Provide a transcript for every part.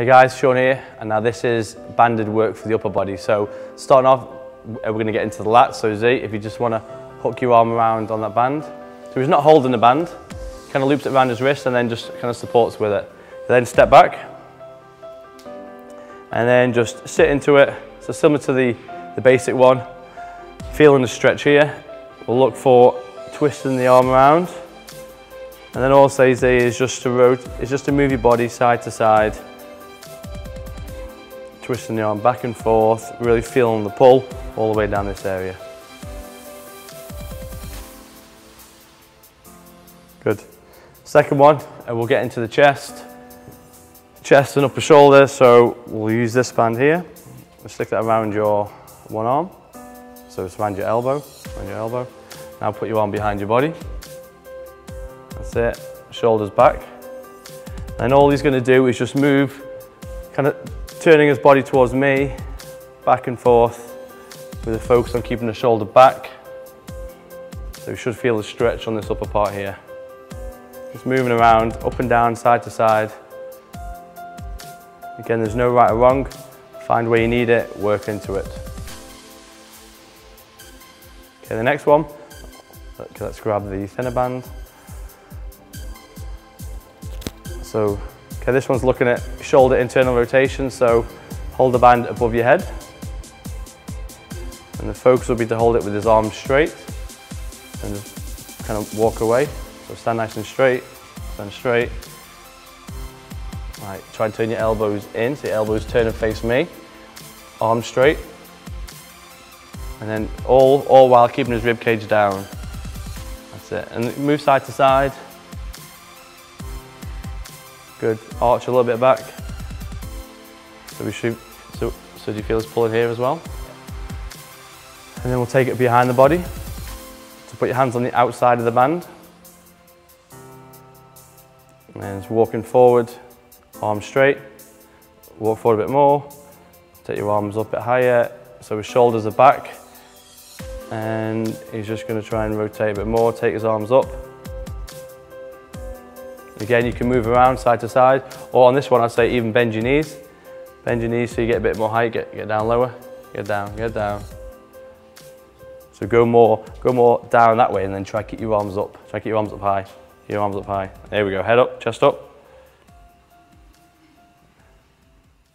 Hey guys, Sean here, and now this is banded work for the upper body. So starting off, we're gonna get into the lats. So Z, if you just wanna hook your arm around on that band. So he's not holding the band, kind of loops it around his wrist and then just kind of supports with it. Then step back, and then just sit into it. So similar to the, the basic one, feeling the stretch here. We'll look for twisting the arm around. And then also Z is just to rotate, is just to move your body side to side twisting the arm back and forth, really feeling the pull all the way down this area. Good. Second one, and we'll get into the chest. Chest and upper shoulder, so we'll use this band here. We'll stick that around your one arm. So it's around your elbow, around your elbow. Now put your arm behind your body. That's it, shoulders back. And all he's gonna do is just move, kind of turning his body towards me, back and forth, with a focus on keeping the shoulder back. So you should feel the stretch on this upper part here. Just moving around, up and down, side to side. Again, there's no right or wrong. Find where you need it, work into it. Okay, the next one. Okay, let's grab the thinner band. So Okay, this one's looking at shoulder internal rotation, so hold the band above your head. And the focus will be to hold it with his arms straight and kind of walk away. So stand nice and straight, stand straight. Right, try and turn your elbows in, so your elbows turn and face me. Arms straight. And then all, all while keeping his rib cage down. That's it. And move side to side. Good. Arch a little bit back. So we should, so, so do you feel us pulling here as well? And then we'll take it behind the body. So put your hands on the outside of the band. And then just walking forward, arms straight. Walk forward a bit more. Take your arms up a bit higher. So his shoulders are back. And he's just gonna try and rotate a bit more, take his arms up. Again, you can move around side to side, or on this one, I'd say even bend your knees. Bend your knees so you get a bit more height, get, get down lower, get down, get down. So go more, go more down that way and then try keep your arms up. Try keep your arms up high, your arms up high. There we go, head up, chest up.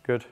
Good.